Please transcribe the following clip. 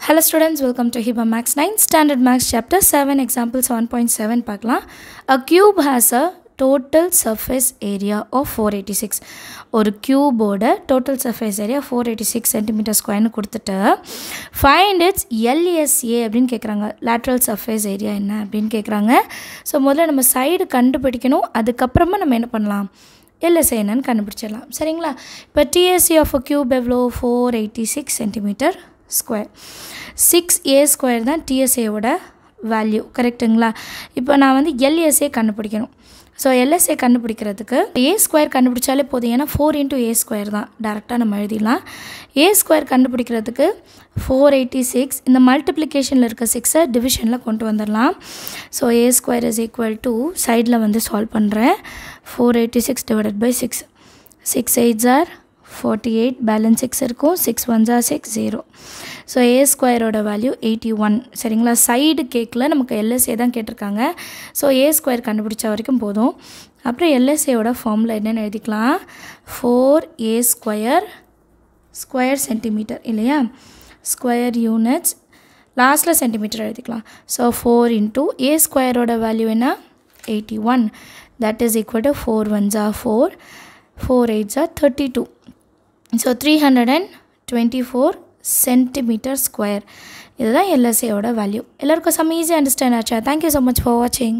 Hello students welcome to Hiba maths nine standard maths chapter seven example seven point seven பார்க்கலாம் a cube has a total surface area of four eighty six ஒரு க்யூபோட total surface area four eighty six centimeter ஸ்கொயர்னு கொடுத்துட்டு find it's LSA அப்படின்னு கேட்குறாங்க lateral surface area என்ன அப்படின்னு கேட்குறாங்க so முதல்ல நம்ம சைடு கண்டுபிடிக்கணும். அதுக்கப்புறமா நம்ம என்ன பண்ணலாம்? எல்எஸ்ஏ என்னன்னு கண்டுபிடிச்சிடலாம். சரிங்களா? இப்போ டிஎஸ்சி ஆஃப் அ க்யூப் எவ்வளோ four eighty six centimeter square six a square தான் டிஎஸ்ஏவோட வேல்யூ கரெக்டுங்களா இப்போ நான் வந்து எல்எஸ்ஏ கண்டுபிடிக்கணும். ஸோ எல்எஸ்ஏ கண்டுபிடிக்கிறதுக்கு ஏ ஸ்கொயர் கண்டுபிடிச்சாலே போதும். ஏன்னா ஃபோர் இன்ட்டு ஏ ஸ்கொயர் தான். டேரெக்டாக நம்ம எழுதிடலாம். ஏ ஸ்கொயர் கண்டுபிடிக்கிறதுக்கு ஃபோர் எயிட்டி சிக்ஸ் இந்த மல்டிப்ளிகேஷனில் இருக்க சிக்ஸை டிவிஷனில் கொண்டு வந்துடலாம். So a square is equal to சைடில் வந்து சால்வ் பண்ணுறேன் four eighty six divided by six six eight jar forty eight balance six இருக்கும். சிக்ஸ் ஒன் ஜார் சிக்ஸ் ஜீரோ ஸோ ஏ ஸ்கொயரோட வேல்யூ எயிட்டி ஒன் சரிங்களா? சைடு கேக்கில் நமக்கு எல்எஸ்ஏ தான் கேட்டிருக்காங்க. ஸோ ஏ ஸ்கொயர் கண்டுபிடிச்ச வரைக்கும் போதும். அப்புறம் எல்எஸ்ஏவோட ஃபார்மில் என்னென்னு எழுதிக்கலாம். Four a square square centimeter இல்லையா? ஸ்கொயர் யூனிட்ஸ் லாஸ்ட்டில் சென்டிமீட்டர் எழுதிக்கலாம். ஸோ ஃபோர் இன்ட்டு ஏ ஸ்கொயரோட வேல்யூ என்ன? Eighty one that is equal to four one Jha four four eight Jha thirty two so three hundred and twenty four centimeter square இதுதான் எல்எஸ்ஏயோட value எல்லாருக்கும் some easy understand ஆச்சா thank you so much for வாட்சிங்